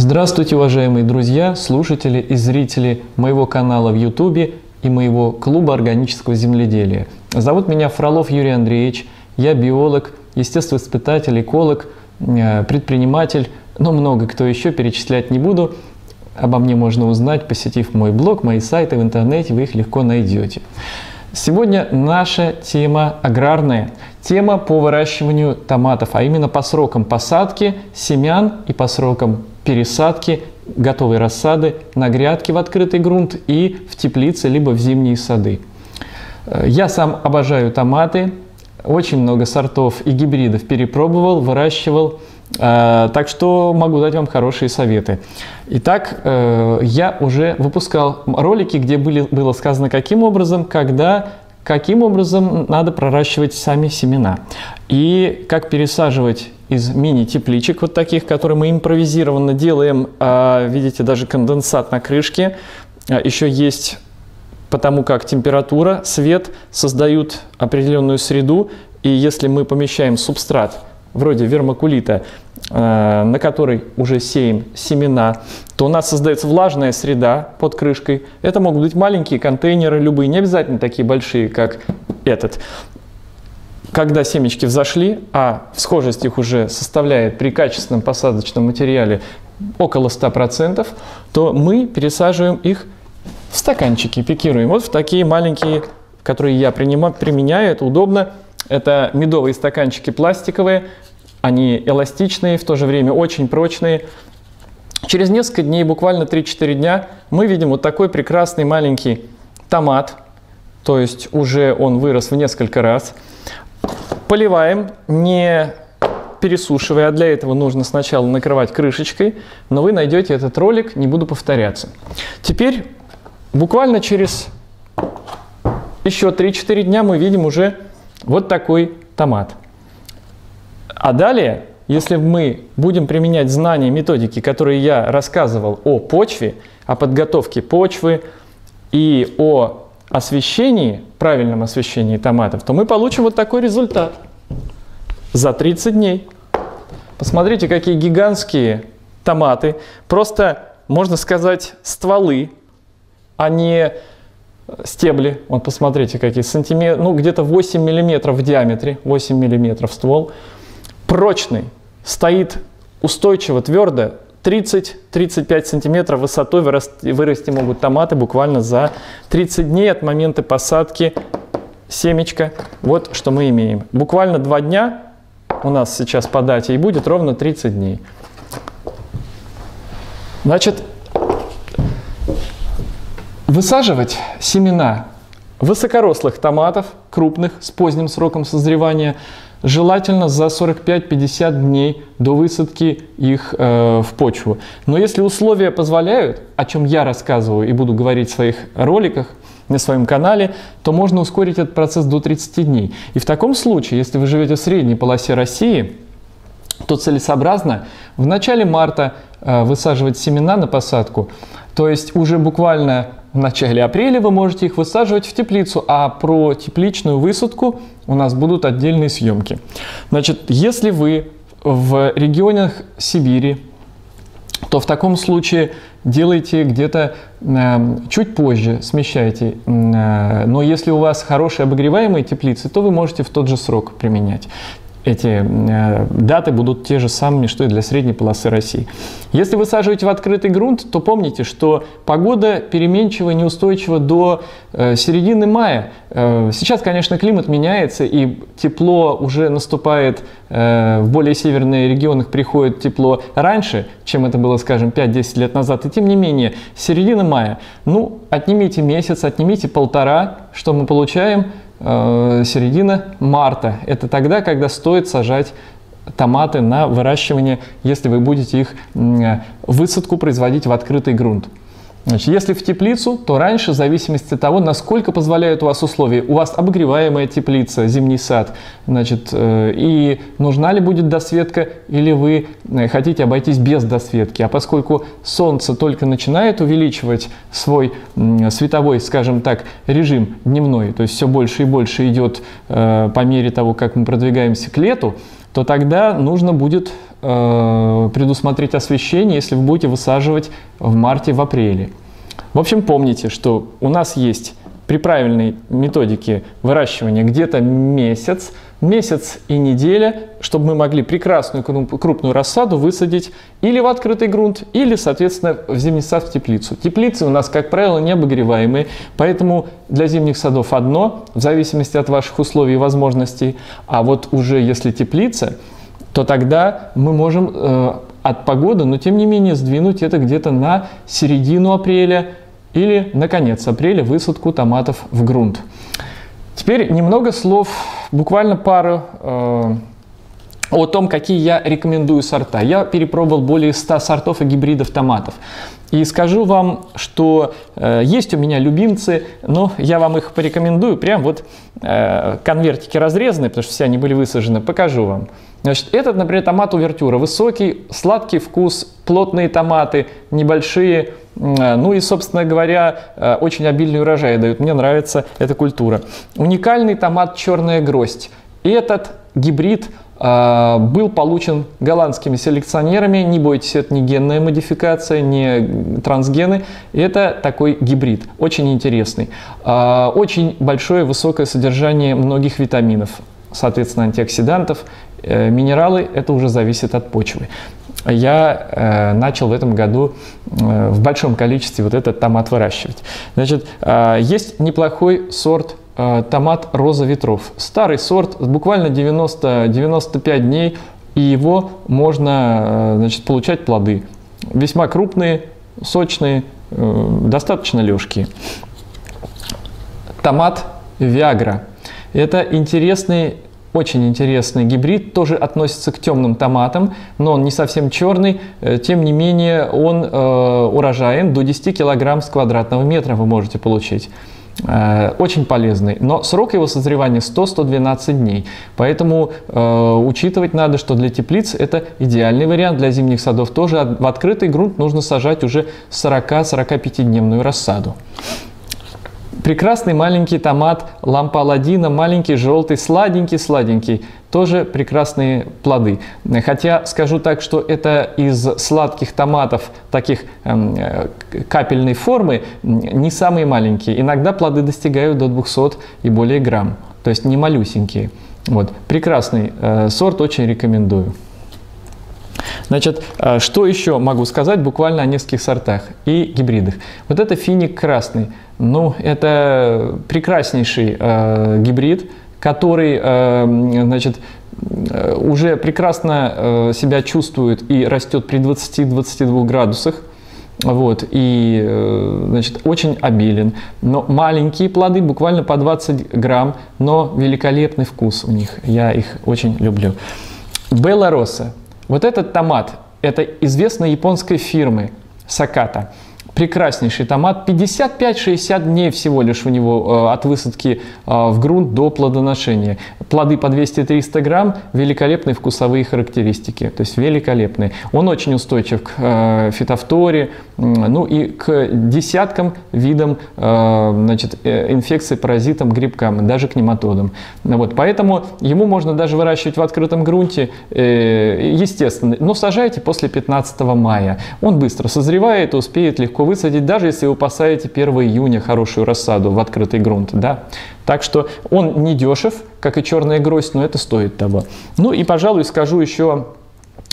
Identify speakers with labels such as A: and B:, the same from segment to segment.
A: Здравствуйте, уважаемые друзья, слушатели и зрители моего канала в YouTube и моего клуба органического земледелия. Зовут меня Фролов Юрий Андреевич, я биолог, естествоиспытатель, эколог, э, предприниматель, но много кто еще перечислять не буду. Обо мне можно узнать, посетив мой блог, мои сайты в интернете, вы их легко найдете. Сегодня наша тема аграрная, тема по выращиванию томатов, а именно по срокам посадки семян и по срокам пересадки готовой рассады на грядки в открытый грунт и в теплице, либо в зимние сады. Я сам обожаю томаты, очень много сортов и гибридов перепробовал, выращивал, э, так что могу дать вам хорошие советы. Итак, э, я уже выпускал ролики, где были, было сказано, каким образом, когда, каким образом надо проращивать сами семена. И как пересаживать из мини-тепличек вот таких, которые мы импровизированно делаем. А, видите, даже конденсат на крышке. А, еще есть потому как температура, свет создают определенную среду, и если мы помещаем субстрат вроде вермакулита, э, на который уже сеем семена, то у нас создается влажная среда под крышкой. Это могут быть маленькие контейнеры, любые, не обязательно такие большие, как этот. Когда семечки взошли, а схожесть их уже составляет при качественном посадочном материале около 100%, то мы пересаживаем их в стаканчики, пикируем. Вот в такие маленькие, которые я принимаю, применяю, это удобно. Это медовые стаканчики пластиковые, они эластичные, в то же время очень прочные. Через несколько дней, буквально 3-4 дня, мы видим вот такой прекрасный маленький томат, то есть уже он вырос в несколько раз. Поливаем, не пересушивая, а для этого нужно сначала накрывать крышечкой, но вы найдете этот ролик, не буду повторяться. Теперь буквально через еще 3-4 дня мы видим уже вот такой томат. А далее, если мы будем применять знания, методики, которые я рассказывал о почве, о подготовке почвы и о освещении, правильном освещении томатов, то мы получим вот такой результат за 30 дней. Посмотрите, какие гигантские томаты. Просто, можно сказать, стволы, а не стебли. Вот посмотрите, какие сантиметры, ну где-то 8 миллиметров в диаметре, 8 миллиметров ствол. Прочный, стоит устойчиво, твердо, 30-35 сантиметров высотой вырасти, вырасти могут томаты буквально за 30 дней от момента посадки семечка. Вот что мы имеем. Буквально 2 дня у нас сейчас по дате и будет ровно 30 дней. Значит, высаживать семена высокорослых томатов, крупных, с поздним сроком созревания – желательно за 45-50 дней до высадки их э, в почву. Но если условия позволяют, о чем я рассказываю и буду говорить в своих роликах на своем канале, то можно ускорить этот процесс до 30 дней. И в таком случае, если вы живете в средней полосе России, то целесообразно в начале марта э, высаживать семена на посадку, то есть уже буквально в начале апреля вы можете их высаживать в теплицу, а про тепличную высадку у нас будут отдельные съемки. Значит, если вы в регионах Сибири, то в таком случае делайте где-то э, чуть позже, смещайте. Э, но если у вас хорошие обогреваемые теплицы, то вы можете в тот же срок применять эти э, даты будут те же самыми, что и для средней полосы России. Если высаживаете в открытый грунт, то помните, что погода переменчива, неустойчива до э, середины мая. Э, сейчас, конечно, климат меняется, и тепло уже наступает э, в более северные регионы, приходит тепло раньше, чем это было, скажем, 5-10 лет назад. И тем не менее, середина мая, ну, отнимите месяц, отнимите полтора, что мы получаем – середина марта. Это тогда, когда стоит сажать томаты на выращивание, если вы будете их высадку производить в открытый грунт. Значит, если в теплицу, то раньше, в зависимости от того, насколько позволяют у вас условия. У вас обогреваемая теплица, зимний сад, значит, э, и нужна ли будет досветка, или вы э, хотите обойтись без досветки. А поскольку солнце только начинает увеличивать свой световой, скажем так, режим дневной, то есть все больше и больше идет э, по мере того, как мы продвигаемся к лету, то тогда нужно будет э, предусмотреть освещение, если вы будете высаживать в марте, в апреле. В общем, помните, что у нас есть при правильной методике выращивания где-то месяц, месяц и неделя, чтобы мы могли прекрасную крупную рассаду высадить или в открытый грунт, или, соответственно, в зимний сад в теплицу. Теплицы у нас, как правило, не обогреваемые, поэтому для зимних садов одно, в зависимости от ваших условий и возможностей. А вот уже если теплица, то тогда мы можем э, от погоды, но тем не менее сдвинуть это где-то на середину апреля, или на конец апреля высадку томатов в грунт. Теперь немного слов, буквально пару э, о том, какие я рекомендую сорта. Я перепробовал более 100 сортов и гибридов томатов. И скажу вам, что э, есть у меня любимцы, но я вам их порекомендую. Прям вот э, конвертики разрезаны, потому что все они были высажены. Покажу вам. Значит, этот, например, томат увертюра. Высокий, сладкий вкус, плотные томаты, небольшие. Э, ну и, собственно говоря, э, очень обильный урожай дают. Мне нравится эта культура. Уникальный томат черная гроздь. Этот гибрид был получен голландскими селекционерами. Не бойтесь, это не генная модификация, не трансгены. Это такой гибрид, очень интересный. А, очень большое, высокое содержание многих витаминов, соответственно, антиоксидантов, э, минералы. Это уже зависит от почвы. Я э, начал в этом году э, в большом количестве вот этот томат выращивать. Значит, есть неплохой сорт томат «Роза ветров». Старый сорт, буквально 90-95 дней, и его можно э, значит, получать плоды. Весьма крупные, сочные, э, достаточно легкие. Томат «Виагра». Это интересный очень интересный гибрид, тоже относится к темным томатам, но он не совсем черный, тем не менее он э, урожаен, до 10 килограмм с квадратного метра вы можете получить. Э, очень полезный, но срок его созревания 100-112 дней. Поэтому э, учитывать надо, что для теплиц это идеальный вариант, для зимних садов тоже. В открытый грунт нужно сажать уже 40-45 дневную рассаду. Прекрасный маленький томат лампа Аладдина, маленький, желтый, сладенький-сладенький. Тоже прекрасные плоды. Хотя скажу так, что это из сладких томатов таких э, капельной формы не самые маленькие. Иногда плоды достигают до 200 и более грамм. То есть не малюсенькие. Вот. Прекрасный э, сорт, очень рекомендую. Значит, э, что еще могу сказать буквально о нескольких сортах и гибридах. Вот это финик красный. Ну, это прекраснейший э, гибрид, который, э, значит, э, уже прекрасно э, себя чувствует и растет при 20-22 градусах. Вот, и, э, значит, очень обилен. Но маленькие плоды, буквально по 20 грамм, но великолепный вкус у них. Я их очень люблю. Белароса. Вот этот томат, это известной японской фирмы Саката прекраснейший томат. 55-60 дней всего лишь у него э, от высадки э, в грунт до плодоношения. Плоды по 200-300 грамм, великолепные вкусовые характеристики, то есть великолепные. Он очень устойчив к э, фитофторе, ну и к десяткам видам значит, инфекций, паразитам, грибкам, даже к нематодам. Вот, поэтому ему можно даже выращивать в открытом грунте, естественно, но сажайте после 15 мая. Он быстро созревает, успеет легко высадить, даже если вы посадите 1 июня хорошую рассаду в открытый грунт. Да? Так что он не дешев, как и черная гроздь, но это стоит того. Ну и, пожалуй, скажу еще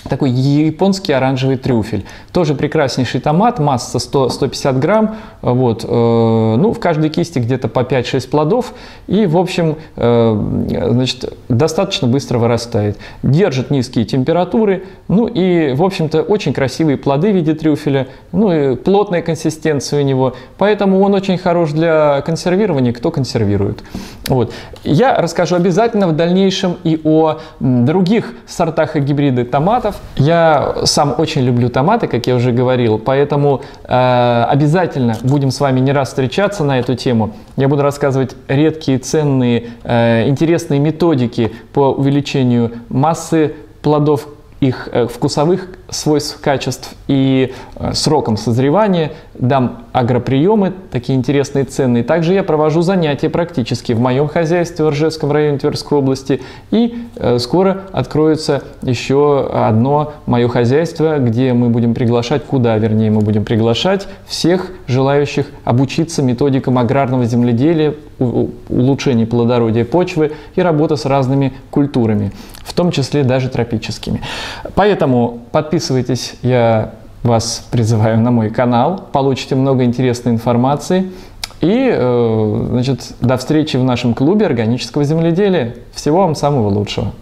A: такой японский оранжевый трюфель. Тоже прекраснейший томат, масса 100, 150 грамм. Вот, э, ну, в каждой кисти где-то по 5-6 плодов. И, в общем, э, значит, достаточно быстро вырастает. Держит низкие температуры. Ну и, в общем-то, очень красивые плоды в виде трюфеля. Ну и плотная консистенция у него. Поэтому он очень хорош для консервирования, кто консервирует. Вот. Я расскажу обязательно в дальнейшем и о других сортах и гибридах томатов, томатов. Я сам очень люблю томаты, как я уже говорил, поэтому э, обязательно будем с вами не раз встречаться на эту тему. Я буду рассказывать редкие, ценные, э, интересные методики по увеличению массы плодов, их э, вкусовых свойств, качеств и э, сроком созревания, дам агроприемы, такие интересные, ценные. Также я провожу занятия практически в моем хозяйстве в Ржевском районе Тверской области. И э, скоро откроется еще одно мое хозяйство, где мы будем приглашать, куда вернее мы будем приглашать всех желающих обучиться методикам аграрного земледелия, улучшения плодородия почвы и работа с разными культурами, в том числе даже тропическими. Поэтому подписывайтесь, я вас призываю на мой канал, получите много интересной информации. И, э, значит, до встречи в нашем клубе органического земледелия. Всего вам самого лучшего.